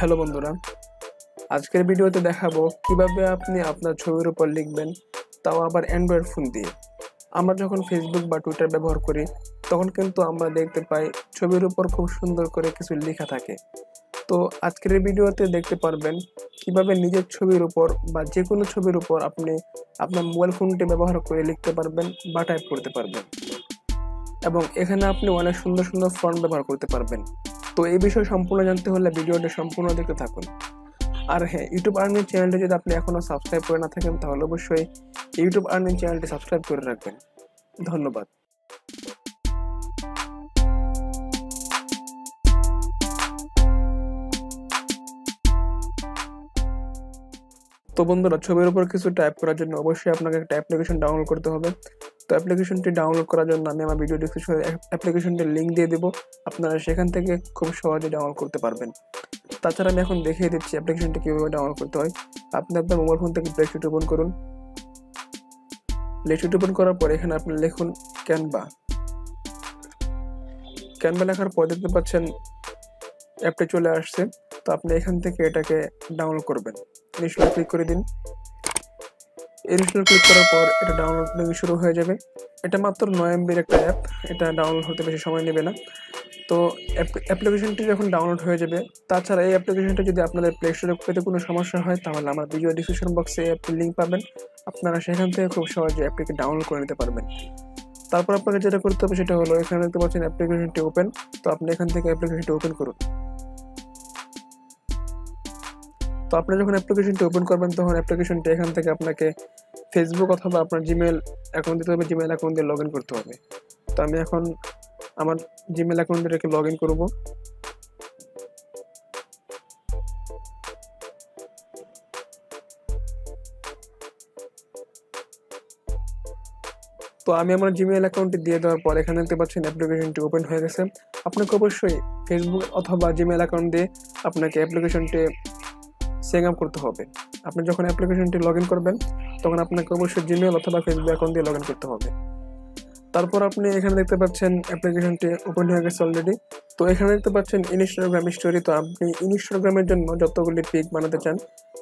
Hello বন্ধুরা, আজকের ভিডিওতে দেখাবো কীভাবে আপনি আপনার ছবির উপর লিখবেন, তাও আবার অ্যান্ড্রয়েড ফোন দিয়ে। আমরা যখন ফেসবুক বা টুইটার ব্যবহার করি, তখন কিন্তু আমরা দেখতে পাই ছবির উপর খুব সুন্দর করে কিছু লেখা থাকে। তো আজকের ভিডিওতে দেখতে পারবেন কীভাবে নিজের ছবির উপর বা যে কোনো ছবির উপর আপনি আপনার মোবাইল ফোনটি ব্যবহার করে লিখতে পারবেন বা টাইপ করতে পারবেন। এবং এখানে আপনি অনেক সুন্দর সুন্দর ফন্ট ব্যবহার করতে পারবেন। তো এই বিষয়ে সম্পূর্ণ জানতে হলে ভিডিওটা সম্পূর্ণ দেখতে থাকুন। আর হ্যাঁ ইউটিউব আর্নিং চ্যানেলটি যদি আপনি এখনও সাবস্ক্রাইব করে না থাকেন, তাহলে অবশ্যই ইউটিউব আর্নিং চ্যানেলটি সাবস্ক্রাইব করে রাখবেন। ধন্যবাদ। তো বন্ধুরা, ছবির উপর কিছু টাইপ করার জন্য অবশ্যই আপনাকে একটা অ্যাপ্লিকেশন ডাউনলোড করতে হবে। তো অ্যাপ্লিকেশনটি ডাউনলোড করার জন্য আমি আমার ভিডিও ডিসক্রিপশনে অ্যাপ্লিকেশনটির লিঙ্ক দিয়ে দেবো। আপনারা সেখান থেকে খুব সহজে ডাউনলোড করতে পারবেন। তাছাড়া আমি এখন দেখিয়ে দিচ্ছি অ্যাপ্লিকেশনটি কীভাবে ডাউনলোড করতে হয়। আপনি আপনার মোবাইল ফোন থেকে প্লে স্টোর ওপেন করুন। প্লে স্টোর ওপেন করার পর এখানে আপনি লিখুন ক্যানভা ক্যানভা লেখার পর দেখতে পাচ্ছেন অ্যাপটা চলে আসছে। তো আপনি এখান থেকে এটাকে ডাউনলোড করবেন। ইনস্টল ক্লিক করে দিন। ইনস্টল ক্লিক করার পর এটা ডাউনলোডিং শুরু হয়ে যাবে। এটা মাত্র নয় এমবির একটা অ্যাপ এটা ডাউনলোড হতে বেশি সময় নেবে না। তো অ্যাপ্লিকেশনটি যখন ডাউনলোড হয়ে যাবে, তাছাড়া এই অ্যাপ্লিকেশনটা যদি আপনাদের প্লে স্টোরে পেতে কোনো সমস্যা হয়, তাহলে আমার ভিডিও ডিসক্রিপশন বক্সে অ্যাপটির লিঙ্ক পাবেন। আপনারা সেখান থেকে খুব সহজে অ্যাপটিকে ডাউনলোড করে নিতে পারবেন। তারপর আপনাকে যেটা করতে হবে সেটা হলো, এখানে দেখতে পাচ্ছেন অ্যাপ্লিকেশনটি ওপেন তো আপনি এখান থেকে অ্যাপ্লিকেশনটি ওপেন করুন। তো আপনি যখন অ্যাপ্লিকেশনটি ওপেন করবেন, তখন অ্যাপ্লিকেশনটি এখান থেকে আপনাকে ফেসবুক অথবা আপনার জিমেল অ্যাকাউন্ট দিতে হবে। জিমেল অ্যাকাউন্ট দিয়ে লগ ইন করতে হবে। তো আমি এখন আমার জিমেল অ্যাকাউন্ট দিয়ে লগ ইন করব। তো আমি আমার জিমেল অ্যাকাউন্টটি দিয়ে দেওয়ার পর এখানে দেখতে পাচ্ছেন অ্যাপ্লিকেশনটি ওপেন হয়ে গেছে। আপনাকে অবশ্যই ফেসবুক অথবা জিমেল অ্যাকাউন্ট দিয়ে আপনাকে অ্যাপ্লিকেশনটি সেং আপ করতে হবে। আপনি যখন অ্যাপ্লিকেশনটি লগ ইন করবেন, তখন আপনাকে অবশ্যই জিমেল অথবা ফেসবুক অ্যাকাউন্ট দিয়ে লগ ইন করতে হবে। তারপর আপনি এখানে দেখতে পাচ্ছেন অ্যাপ্লিকেশনটি ওপেন হয়ে গেছে অলরেডি তো এখানে দেখতে পাচ্ছেন ইনস্টাগ্রাম স্টোরি তো আপনি ইনস্টাগ্রামের জন্য যতগুলি পিক বানাতে চান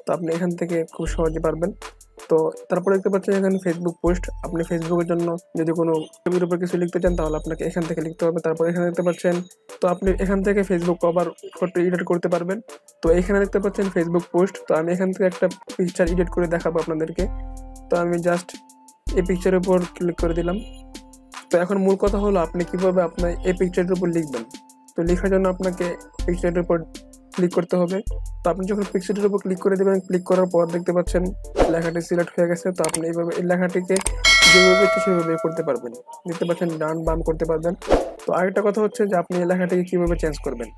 তো আপনি এখান থেকে খুব সহজে পারবেন। তো তারপর দেখতে পাচ্ছেন এখানে ফেসবুক পোস্ট আপনি ফেসবুকের জন্য যদি কোনো ছবির উপর কিছু লিখতে চান, তাহলে আপনাকে এখান থেকে লিখতে হবে। তারপর এখানে দেখতে পাচ্ছেন, তো আপনি এখান থেকে ফেসবুক কভার ফটো এডিট করতে পারবেন। তো এখানে দেখতে পাচ্ছেন ফেসবুক পোস্ট তো আমি এখান থেকে একটা পিকচার এডিট করে দেখাবো আপনাদেরকে। তো আমি জাস্ট এই পিকচারের উপর ক্লিক করে দিলাম। তো এখন মূল কথা হলো, আপনি কীভাবে আপনার এই পিকচারের উপর লিখবেন? তো লেখার জন্য আপনাকে পিকচারের উপর ক্লিক করতে হবে। তো আপনি যখন পিকচারের উপর ক্লিক করে দেবেন ক্লিক করার পর দেখতে পাচ্ছেন লেখাটি সিলেক্ট হয়ে গেছে। তো আপনি এইভাবে এই লেখাটিকে যেভাবে ইচ্ছে সেভাবে করতে পারবেন। দেখতে পাচ্ছেন ডান বাম করতে পারবেন। তো আরেকটা কথা হচ্ছে যে আপনি এই লেখাটিকে কীভাবে চেঞ্জ করবেন।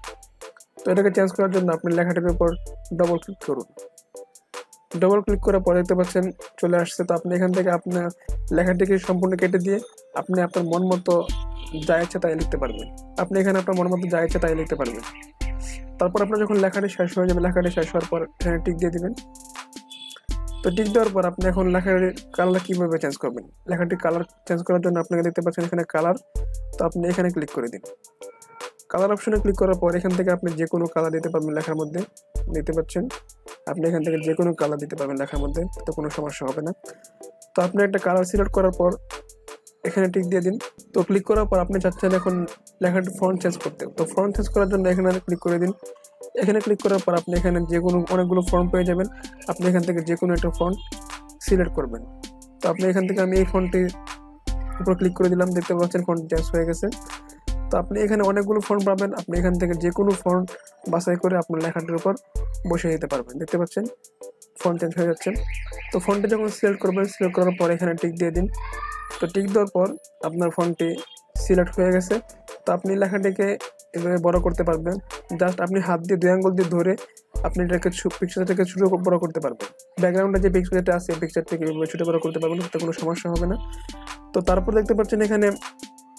তো এটাকে চেঞ্জ করার জন্য আপনি লেখাটির উপর ডবল ক্লিক করুন। ডবল ক্লিক করার পর দেখতে পাচ্ছেন চলে আসছে। তো আপনি এখান থেকে আপনার লেখাটিকে সম্পূর্ণ কেটে দিয়ে আপনি আপনার মন মতো যা ইচ্ছা তাই লিখতে পারবেন। আপনি এখানে আপনার মন মতো যা ইচ্ছা তাই লিখতে পারবেন। তারপর আপনার যখন লেখাটি শেষ হয়ে যাবে, লেখাটি শেষ হওয়ার পর, এখানে টিক দিয়ে দিবেন। তো টিক দেওয়ার পর আপনি এখন লেখার কালার কীভাবে চেঞ্জ করবেন? লেখাটি কালার চেঞ্জ করার জন্য আপনাকে দেখতে পাচ্ছেন এখানে কালার তো আপনি এখানে ক্লিক করে দিন। কালার অপশনে ক্লিক করার পর এখান থেকে আপনি যে কোনো কালার দিতে পারবেন লেখার মধ্যে। দেখতে পাচ্ছেন? আপনি এখান থেকে যে কোনো কালার দিতে পারবেন লেখার মধ্যে, তো কোনো সমস্যা হবে না। তো আপনি একটা কালার সিলেক্ট করার পর এখানে টিক দিয়ে দিন। তো ক্লিক করার পর আপনি চাচ্ছেন এখন লেখাটি ফ্রন্ট চেঞ্জ করতে। তো ফ্রন্ট চেঞ্জ করার জন্য এখানে ক্লিক করে দিন। এখানে ক্লিক করার পর আপনি এখানে যে কোনো অনেকগুলো ফর্ম পেয়ে যাবেন। আপনি এখান থেকে যে কোনো একটা ফন্ট সিলেক্ট করবেন। তো আপনি এখান থেকে আমি এই ফন্টটির উপর ক্লিক করে দিলাম। দেখতে পাচ্ছেন ফন্ট চেঞ্জ হয়ে গেছে। তো আপনি এখানে অনেকগুলো ফন্ট পাবেন। আপনি এখান থেকে যে কোনো ফন্ট বাছাই করে আপনার লেখাটির উপর বসে দিতে পারবেন। দেখতে পাচ্ছেন? ফন্ট চেঞ্জ হয়ে যাচ্ছে। তো ফোনটি যখন সিলেক্ট করবেন সিলেক্ট করার পর এখানে টিক দিয়ে দিন। তো টিক দেওয়ার পর আপনার ফোনটি সিলেক্ট হয়ে গেছে। তো আপনি লেখাটিকে এভাবে বড় করতে পারবেন। জাস্ট আপনি হাত দিয়ে দুই আঙ্গুল দিয়ে ধরে আপনি এটাকে পিকচার থেকে ছোটো বড় করতে পারবেন। ব্যাকগ্রাউন্ডে যে পিকচারটা আছে পিকচার থেকে এভাবে ছোটো বড় করতে পারবেন তাতে কোনো সমস্যা হবে না। তো তারপর দেখতে পাচ্ছেন এখানে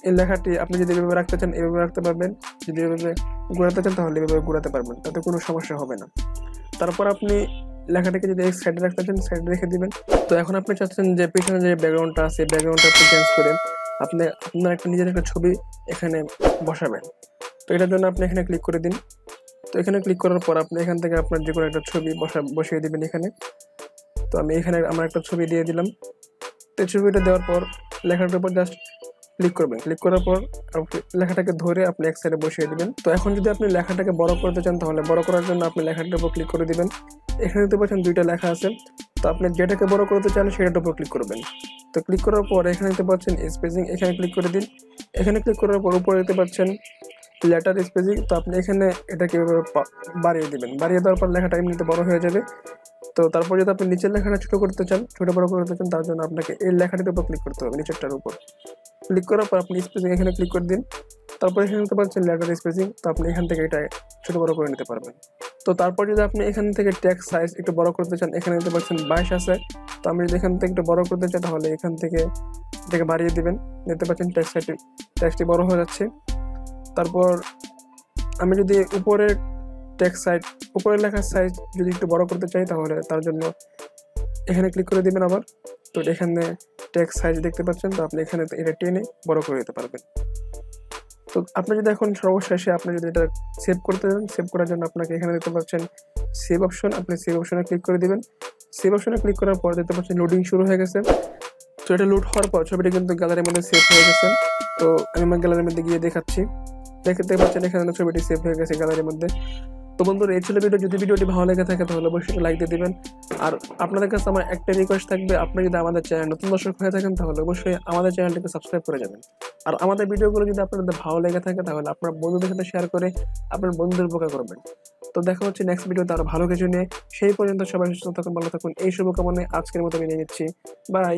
এই লেখাটি আপনি যদি এভাবে রাখতে চান, এভাবে রাখতে পারবেন। যদি এভাবে ঘোরাতে চান, তাহলে এভাবে ঘোরাতে পারবেন, তাতে কোনো সমস্যা হবে না। তারপর আপনি লেখাটাকে যদি সাইডে রাখতে চান সাইডে রেখে দিবেন। তো এখন আপনি চাচ্ছেন যে পিছনে যে ব্যাকগ্রাউন্ডটা আছে ব্যাকগ্রাউন্ডটা আপনি চেঞ্জ করে আপনি, আপনার একটা নিজের একটা ছবি এখানে বসাবেন। তো এটার জন্য আপনি এখানে ক্লিক করে দিন। তো এখানে ক্লিক করার পর আপনি এখান থেকে আপনার যে কোনো একটা ছবি বসা, বসিয়ে দিবেন এখানে। তো আমি এখানে আমার একটা ছবি দিয়ে দিলাম। তো ছবিটা দেওয়ার পর লেখাটার উপর জাস্ট ক্লিক করবেন। ক্লিক করার পর লেখাটাকে ধরে আপনি এক সাইডে বসিয়ে দিবেন। তো এখন যদি আপনি লেখাটাকে বড় করতে চান, তাহলে বড় করার জন্য আপনি লেখাটার উপর ক্লিক করে দিবেন। এখানে দেখতে পাচ্ছেন দুইটা লেখা আছে। তো আপনি যেটাকে বড় করতে চান, সেটার উপর ক্লিক করবেন। তো ক্লিক করার পর এখানে দেখতে পাচ্ছেন স্পেসিং এখানে ক্লিক করে দিন। এখানে ক্লিক করার পর উপরে দেখতে পাচ্ছেন লেটার স্পেসিং তো আপনি এখানে এটাকে বাড়িয়ে দিবেন। বাড়িয়ে দেওয়ার পর লেখাটা এমনিতে বড় হয়ে যাবে। তো তারপর যদি আপনি নিচের লেখাটা ছোটো করতে চান, ছোটো বড় করতে চান, তার জন্য আপনাকে এই লেখাটির উপর ক্লিক করতে হবে, নিচেরটার উপর। ক্লিক করার পর আপনি স্পেসিং এখানে ক্লিক করে দিন। তারপর এখানে দেখতে পাচ্ছেন লেটার স্পেসিং তো আপনি এখান থেকে এটা ছোটো বড়ো করে নিতে পারবেন। তো তারপর যদি আপনি এখান থেকে ট্যাক্স সাইজ একটু বড় করতে চান, এখানে দেখতে পারছেন বাইশ আছে। তো আমি যদি এখান থেকে একটু বড় করতে চাই, তাহলে এখান থেকে এটাকে বাড়িয়ে দিবেন। দেখতে পাচ্ছেন টেক্সট সাইজ টেক্সটটি বড় হয়ে যাচ্ছে। তারপর আমি যদি উপরের টেক্সট সাইজ উপরের লেখার সাইজ যদি একটু বড় করতে চাই, তাহলে তার জন্য এখানে ক্লিক করে দিবেন আবার। তো এখানে টেক্সট সাইজ দেখতে পাচ্ছেন, তো আপনি এখানে এটা টেনে বড় করে দিতে পারবেন। তো আপনি যদি এখন সর্বশেষে আপনি যদি এটা সেভ করতে চান সেভ করার জন্য আপনাকে এখানে দেখতে পাচ্ছেন সেভ অপশন আপনি সেভ অপশনে ক্লিক করে দিবেন। সেভ অপশনে ক্লিক করার পর দেখতে পাচ্ছেন লোডিং শুরু হয়ে গেছে। তো এটা লোড হওয়ার পর ছবিটা কিন্তু গ্যালারির মধ্যে সেভ হয়ে গেছে। তো আমি আমার গ্যালারির মধ্যে গিয়ে দেখাচ্ছি। দেখতে পাচ্ছেন এখানে ছবিটি সেভ হয়ে গেছে গ্যালারির মধ্যে। তো বন্ধুরা এই ছিল ভিডিও যদি ভিডিওটি ভালো লেগে থাকে, তাহলে অবশ্যই লাইক দিয়ে দিবেন। আর আপনাদের কাছে আমার একটা রিকোয়েস্ট থাকবে, আপনি যদি আমাদের চ্যানেল নতুন দর্শক হয়ে থাকেন, তাহলে অবশ্যই আমাদের চ্যানেলটিকে সাবস্ক্রাইব করে যাবেন। আর আমাদের ভিডিওগুলো যদি আপনাদের ভালো লেগে থাকে, তাহলে আপনার বন্ধুদের সাথে শেয়ার করে আপনার বন্ধুদের উপকার করবেন। তো দেখা হচ্ছে নেক্সট ভিডিওতে আরও ভালো কিছু নিয়ে। সেই পর্যন্ত সবাই সুস্থ থাকুন, ভালো থাকুন। এই শুভকামনায় আজকের মতো বিদায় নিচ্ছি। বাই